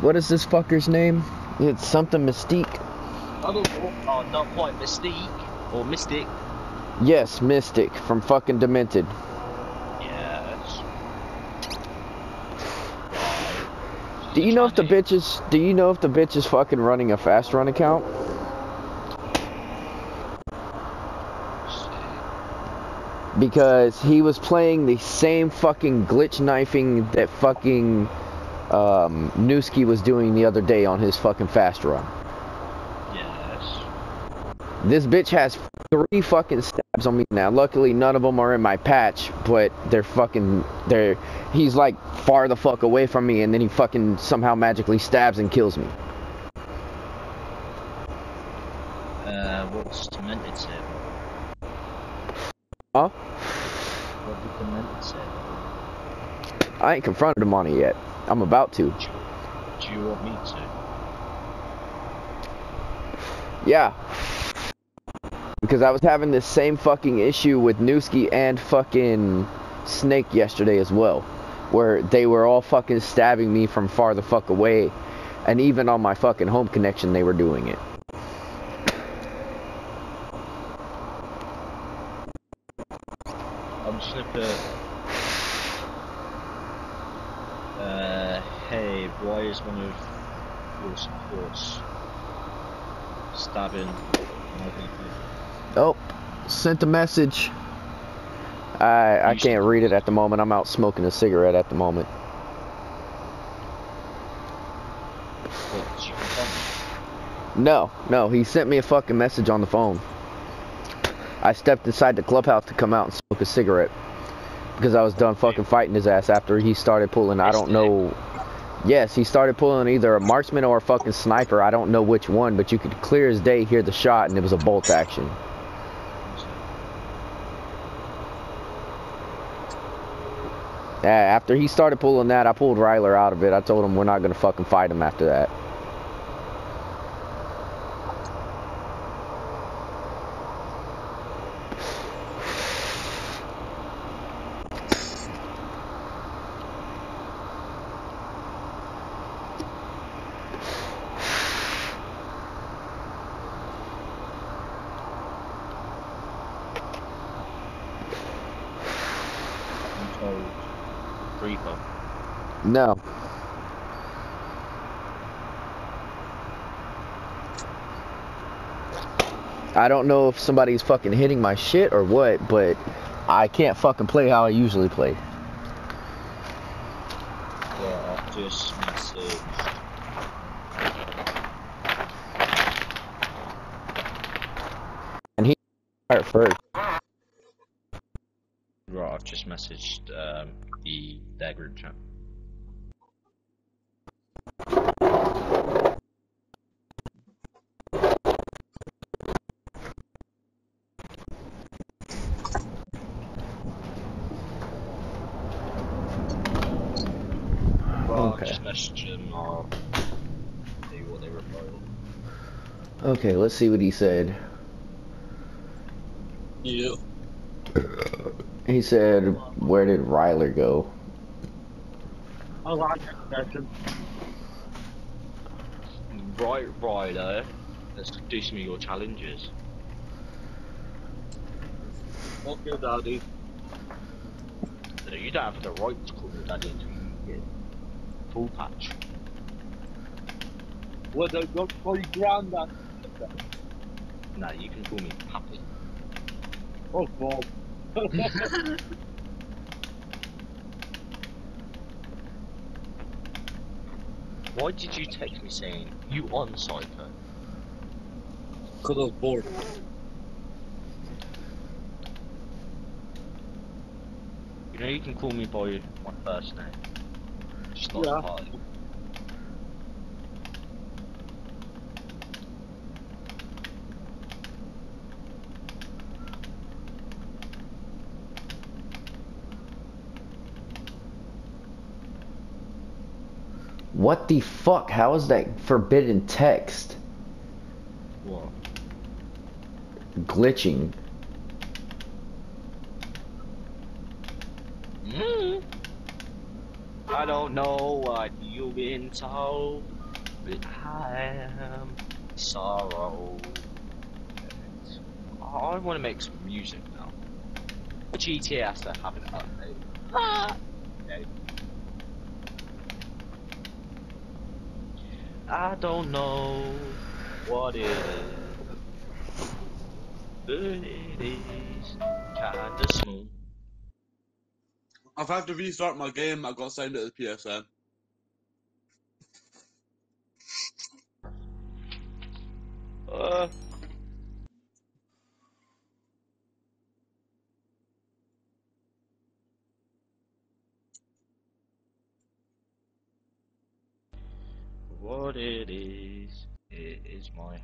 what is this fucker's name? It's something Mystique. Oh, not quite Mystique or Mystic. Yes, Mystic from fucking Demented. Yes. Do you know if the bitch is? Do you know if the bitch is fucking running a fast run account? Because he was playing the same fucking glitch knifing that fucking um, Newski was doing the other day on his fucking fast run. Yes. This bitch has three fucking stabs on me now. Luckily, none of them are in my patch, but they're fucking, they're, he's like far the fuck away from me, and then he fucking somehow magically stabs and kills me. Uh, what's Demented say? Huh? What did Demented say? I ain't confronted him on it yet. I'm about to. Do you, want me to? Yeah. Because I was having this same fucking issue with Newski and fucking Snake yesterday as well. Where they were all fucking stabbing me from far the fuck away. And even on my fucking home connection, they were doing it. I'm just gonna put. Uh, hey, why is one of your supports stabbing? Oh, sent a message. I I can't read it at the moment. I'm out smoking a cigarette at the moment. What, did you confirm? No, no, he sent me a fucking message on the phone. I stepped inside the clubhouse to come out and smoke a cigarette because I was done fucking fighting his ass after he started pulling. I don't know. Yes, he started pulling either a marksman or a fucking sniper. I don't know which one, but you could clear as day hear the shot, and it was a bolt action. Yeah, after he started pulling that, I pulled Ryler out of it. I told him we're not gonna fucking fight him after that. I'm told. Reaper. No. I don't know if somebody's fucking hitting my shit or what, but I can't fucking play how I usually play. Yeah, just messaged. Alright, first. Right, I've just messaged um, the their group chat. Right, Okay. I've just messaged them. I'll see what they reply. Okay, let's see what he said. Yeah. He said, where did Ryler go? I like that. Right, Ryder. Uh, let's do some of your challenges. Okay, Daddy. No, you don't have the right to call me Daddy until you get full patch. What they don't call you granddad. No, you can call me Pappy. Oh, Bob. Why did you text me saying you on Psycho? Because I was bored. You know you can call me by my first name. Just not Yeah. Party. What the fuck? How is that forbidden text? What? Glitching. I don't know what you've been told, but I am sorrow. I want to make some music now. GTA has to have an update. Ah! I don't know what it is, but it is kinda smooth. I've had to restart my game. I got signed at the PSN. Uh, what it is, it is my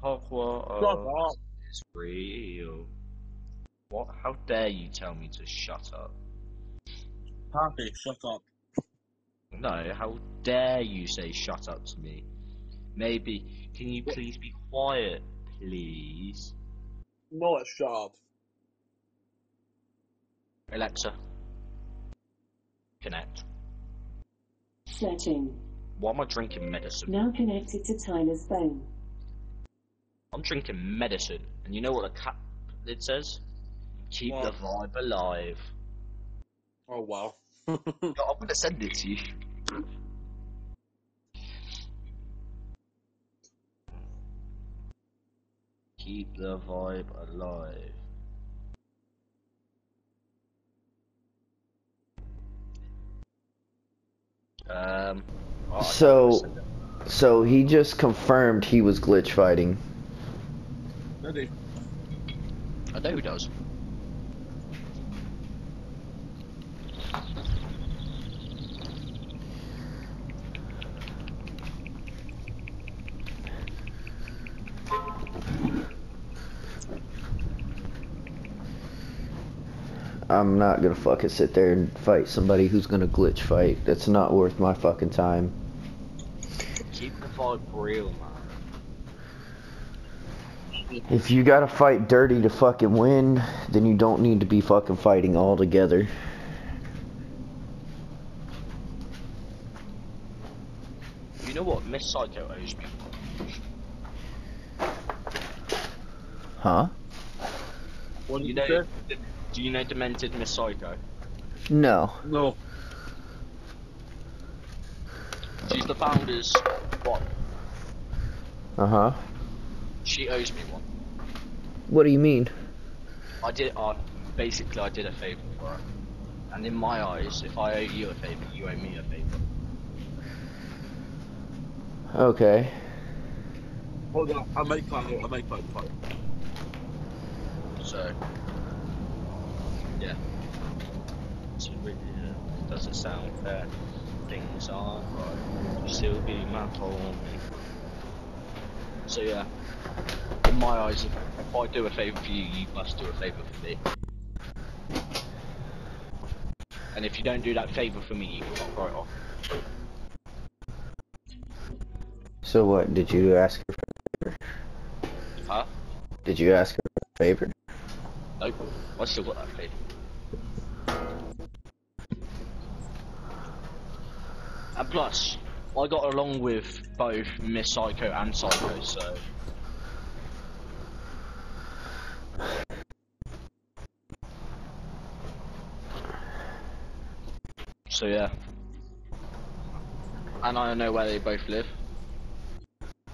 home. Water is real. What? How dare you tell me to shut up? Happy, shut up. No, how dare you say shut up to me? Maybe, can you please be quiet, please? No, it's shut up. Alexa, connect. Searching. Why am I drinking medicine? Now connected to Tyler's phone. I'm drinking medicine, and you know what the cap it says? Keep the vibe alive. Oh wow. Yo, I'm gonna send it to you. Keep the vibe alive. Um. oh, So- don't wanna send it. So he just confirmed he was glitch fighting. Ready? I know who does. I'm not gonna fucking sit there and fight somebody who's gonna glitch fight. That's not worth my fucking time. Keep the vibe real, man. If you gotta fight dirty to fucking win, then you don't need to be fucking fighting all together. You know what Miss Psycho owes me? Huh? What did You you know, say? do you know Demented Miss Psycho? No. No. She's the founder's what? Uh huh. She owes me one. What do you mean? I did. Uh, basically, I did a favor for her. And in my eyes, if I owe you a favor, you owe me a favor. Okay. Hold on. I might find. I might find it. So, yeah. So uh, does it sound fair? Things aren't right. Still be my home. So yeah. In my eyes, if, if I do a favor for you, you must do a favor for me. And if you don't do that favor for me, you can fuck right off. So what? Did you ask her for a favor? Huh? Did you ask her for a favor? Plus, I got along with both Miss Psycho and Psycho, so. So yeah. And I know where they both live.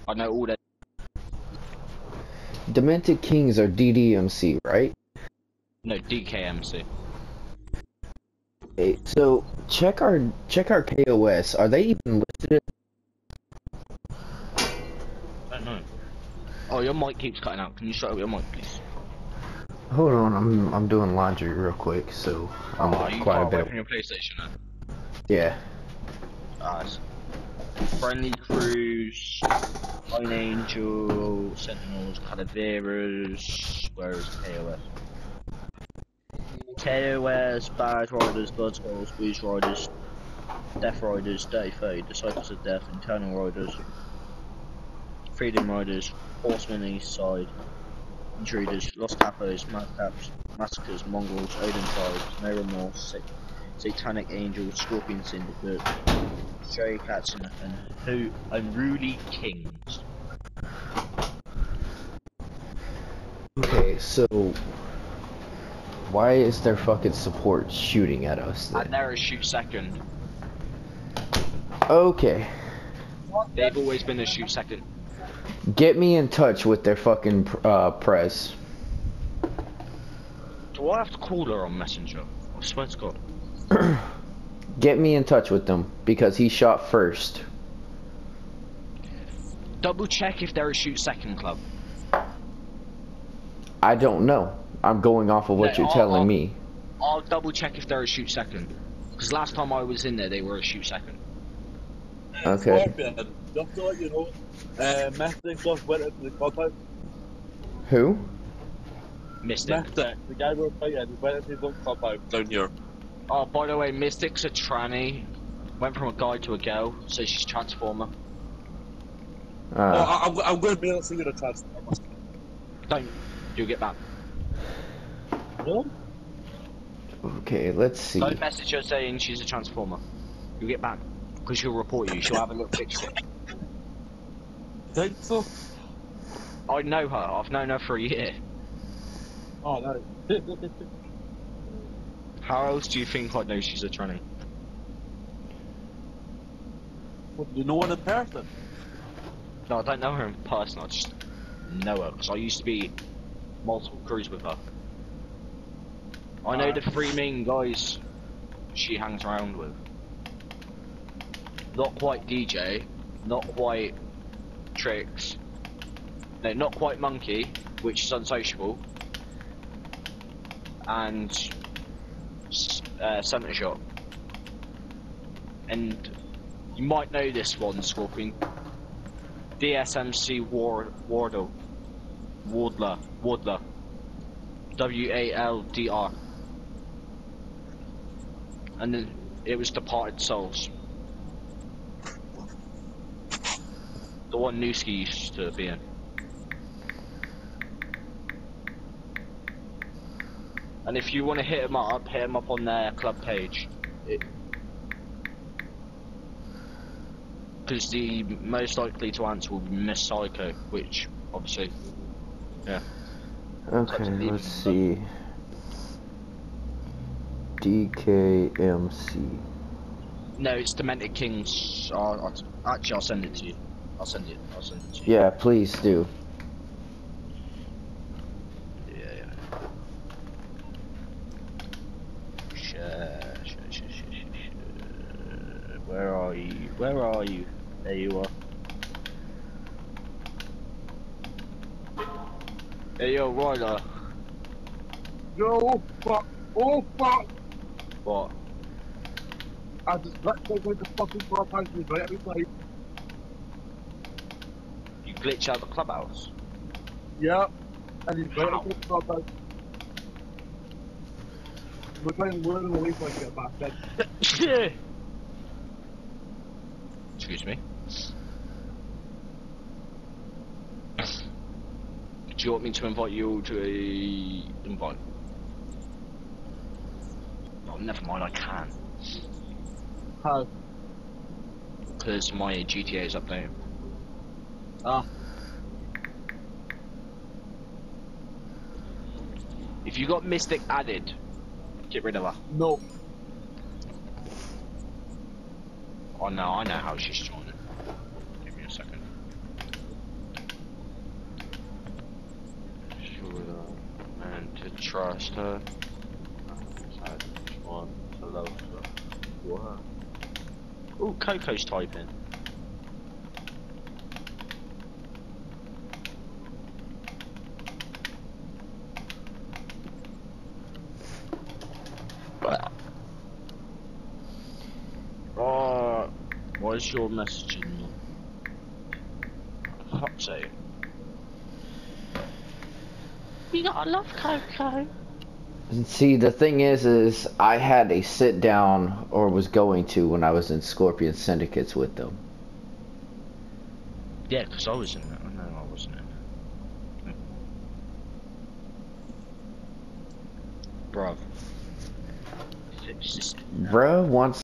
I know all their. Demented Kings are DDMC, right? No, DKMC. Okay, so check our check our KOS. Are they even listed? I don't know. Oh, your mic keeps cutting out. Can you shut up your mic, please? Hold on, I'm I'm doing laundry real quick, so I'm Oh, you quite a far away bit. from your PlayStation now. Yeah. Ah, nice. Friendly Crews, Lone Angel, Sentinels, Calaveras, where is KOS? KOS, Bad Riders, Blood Skulls, Booze Riders, Death Riders, Day Fade, Disciples of Death, Internal Riders, Freedom Riders, Horsemen East Side, Intruders, Lost Capos, Madcaps, Massacres, Mongols, Odin Tribes, No Remorse, Sick, Satanic Angel, Scorpion Syndicate, Stray Cats, and, and who Unruly Kings. Okay, so why is their fucking support shooting at us? Then? they're a shoot second. Okay, They've always been a shoot second. get me in touch with their fucking uh, press. Do I have to call her on Messenger? I swear to God. Get me in touch with them because he shot first. Double check if they're a shoot second club. I don't know. I'm going off of what No, you're I'll- telling I'll- me. I'll double check if they're a shoot second. Because last time I was in there, they were a shoot second. Okay. Scorpion, just to let you know, uh, Mystic just went into the clubhouse. Who? Mystic. Mystic, the guy we were fighting, went into the clubhouse down here. Oh, by the way, Mystic's a tranny. Went from a guy to a girl, so she's Transformer. Oh, Uh, I, I'm, I'm going to be able to see you the transformer. Don't. You'll get back. No? okay, let's see. Don't message her saying she's a Transformer. You'll get back. Because she'll report you. She'll have a little picture. Think so? I know her. I've known her for a year. Oh, no. How else do you think I know she's a tranny? What, you know her in person? No, I don't know her in person. I just know her because I used to be multiple crews with her. I know the three main guys she hangs around with. Not quite DJ, not quite Tricks, no, not quite Monkey, which is unsociable, and uh, Center Shot. And you might know this one, Scorpion. DSMC Ward Wardle Wardler Wardler W A L D R and then it was Departed Souls the one Newski used to be in and if you want to hit him up hit him up on their club page because the most likely to answer will be Miss Psycho, which obviously yeah. Okay, let's see. DKMC. no, it's Demented Kings. I'll, I'll, actually, I'll send it to you. I'll send it. I'll send it to you. Yeah, please do. Yeah, yeah. Share, share, share. Where are you? Where are you? There you are. Hey yo, Ryder. Yo, fuck. Oh, fuck. What? I just literally went to fucking clubhouse and right outside. You glitch out the clubhouse? Yeah. And he's right the clubhouse. We're learn away so I can get back in. Excuse me. Do you want me to invite you all to a invite? Oh, never mind, I can. How? Because my GTA is updating. Ah. If you got Mystic added, get rid of her. No. Oh no, I know how she's joining. Give me a second. Sure, and to trust her. I just want to love her. What? Ooh, Coco's typing. Uh, what's your messaging? Hot sake. You gotta love Coco. See, the thing is, is I had a sit down, or was going to, when I was in Scorpion Syndicates with them. Yeah, because I was in it. No, I wasn't in it. Bruv. Bruh wants